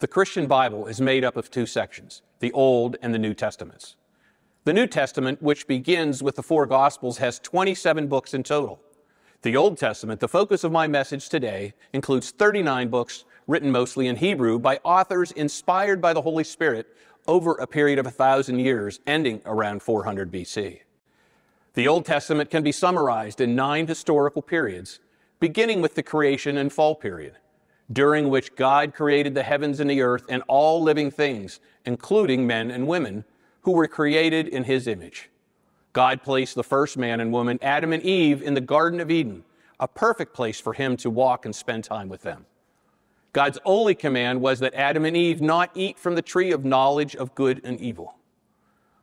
The Christian Bible is made up of two sections the Old and the New Testaments. The New Testament, which begins with the four Gospels, has 27 books in total. The Old Testament, the focus of my message today, includes 39 books written mostly in Hebrew by authors inspired by the Holy Spirit over a period of a thousand years, ending around 400 BC. The Old Testament can be summarized in nine historical periods, beginning with the creation and fall period, during which God created the heavens and the earth and all living things, including men and women, who were created in his image. God placed the first man and woman, Adam and Eve, in the Garden of Eden, a perfect place for him to walk and spend time with them. God's only command was that Adam and Eve not eat from the tree of knowledge of good and evil.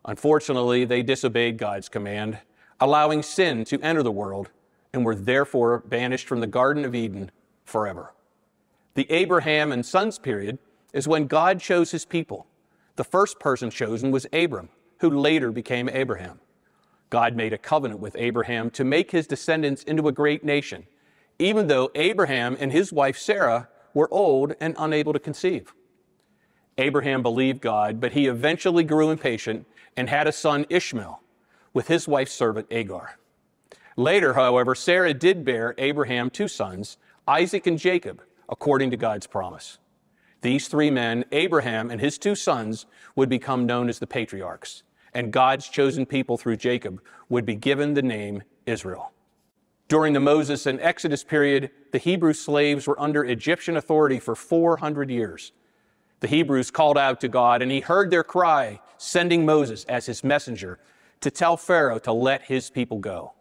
Unfortunately, they disobeyed God's command, allowing sin to enter the world, and were therefore banished from the Garden of Eden forever. The Abraham and sons period is when God chose his people. The first person chosen was Abram, who later became Abraham. God made a covenant with Abraham to make his descendants into a great nation, even though Abraham and his wife Sarah were old and unable to conceive. Abraham believed God, but he eventually grew impatient and had a son, Ishmael, with his wife's servant Hagar. Later, however, Sarah did bear Abraham two sons, Isaac and Jacob, according to God's promise. These three men, Abraham and his two sons, would become known as the patriarchs and God's chosen people through Jacob would be given the name Israel. During the Moses and Exodus period, the Hebrew slaves were under Egyptian authority for 400 years. The Hebrews called out to God, and he heard their cry, sending Moses as his messenger to tell Pharaoh to let his people go.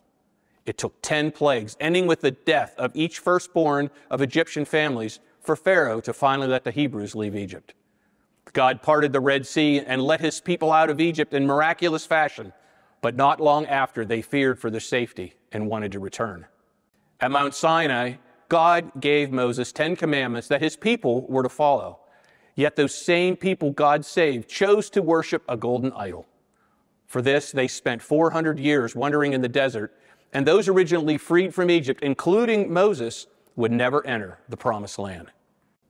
It took 10 plagues, ending with the death of each firstborn of Egyptian families, for Pharaoh to finally let the Hebrews leave Egypt. God parted the Red Sea and let his people out of Egypt in miraculous fashion, but not long after they feared for their safety and wanted to return. At Mount Sinai, God gave Moses 10 commandments that his people were to follow. Yet those same people God saved chose to worship a golden idol. For this, they spent 400 years wandering in the desert, and those originally freed from Egypt, including Moses, would never enter the promised land.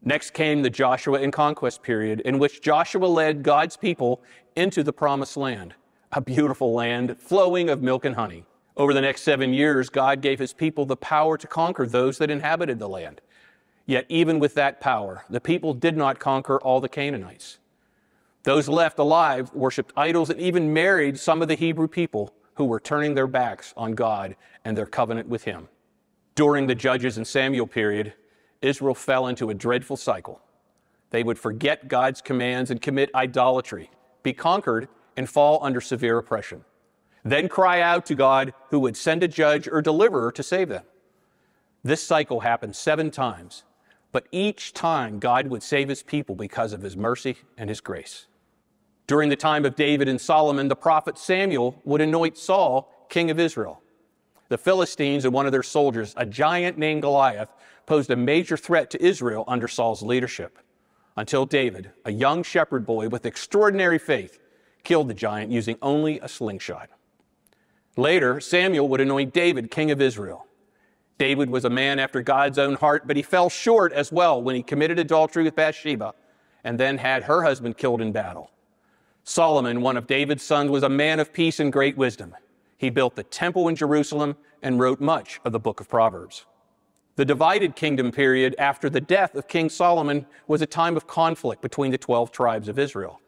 Next came the Joshua and conquest period, in which Joshua led God's people into the promised land, a beautiful land flowing of milk and honey. Over the next seven years, God gave his people the power to conquer those that inhabited the land. Yet, even with that power, the people did not conquer all the Canaanites. Those left alive worshiped idols and even married some of the Hebrew people who were turning their backs on God and their covenant with him. During the Judges and Samuel period, Israel fell into a dreadful cycle. They would forget God's commands and commit idolatry, be conquered, and fall under severe oppression. Then cry out to God who would send a judge or deliverer to save them. This cycle happened seven times, but each time God would save his people because of his mercy and his grace. During the time of David and Solomon, the prophet Samuel would anoint Saul king of Israel. The Philistines and one of their soldiers, a giant named Goliath, posed a major threat to Israel under Saul's leadership. Until David, a young shepherd boy with extraordinary faith, killed the giant using only a slingshot. Later, Samuel would anoint David king of Israel. David was a man after God's own heart, but he fell short as well when he committed adultery with Bathsheba and then had her husband killed in battle. Solomon, one of David's sons, was a man of peace and great wisdom. He built the temple in Jerusalem and wrote much of the book of Proverbs. The divided kingdom period after the death of King Solomon was a time of conflict between the 12 tribes of Israel.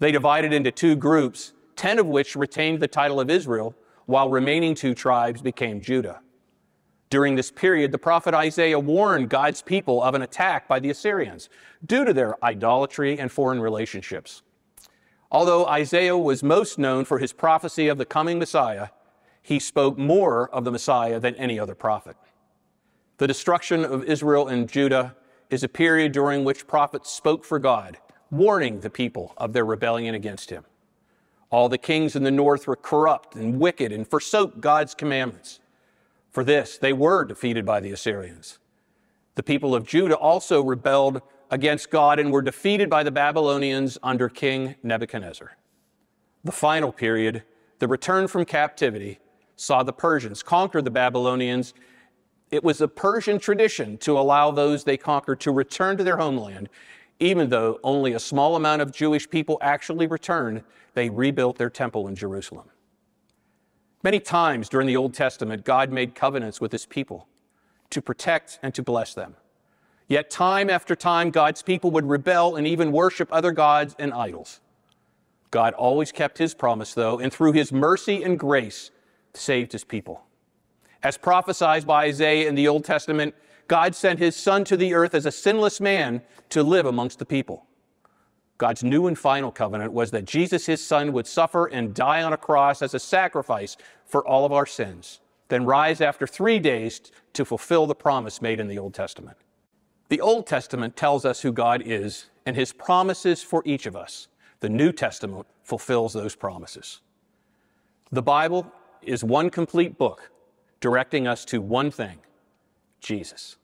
They divided into two groups, 10 of which retained the title of Israel, while remaining two tribes became Judah. During this period, the prophet Isaiah warned God's people of an attack by the Assyrians due to their idolatry and foreign relationships. Although Isaiah was most known for his prophecy of the coming Messiah, he spoke more of the Messiah than any other prophet. The destruction of Israel and Judah is a period during which prophets spoke for God, warning the people of their rebellion against him. All the kings in the north were corrupt and wicked and forsook God's commandments. For this, they were defeated by the Assyrians. The people of Judah also rebelled against God and were defeated by the Babylonians under King Nebuchadnezzar. The final period, the return from captivity, saw the Persians conquer the Babylonians. It was a Persian tradition to allow those they conquered to return to their homeland, Even though only a small amount of Jewish people actually returned, they rebuilt their temple in Jerusalem. Many times during the Old Testament, God made covenants with his people to protect and to bless them. Yet, time after time, God's people would rebel and even worship other gods and idols. God always kept his promise, though, and through his mercy and grace, saved his people. As prophesied by Isaiah in the Old Testament, God sent his son to the earth as a sinless man to live amongst the people. God's new and final covenant was that Jesus, his son, would suffer and die on a cross as a sacrifice for all of our sins, then rise after three days to fulfill the promise made in the Old Testament. The Old Testament tells us who God is and his promises for each of us. The New Testament fulfills those promises. The Bible is one complete book directing us to one thing Jesus.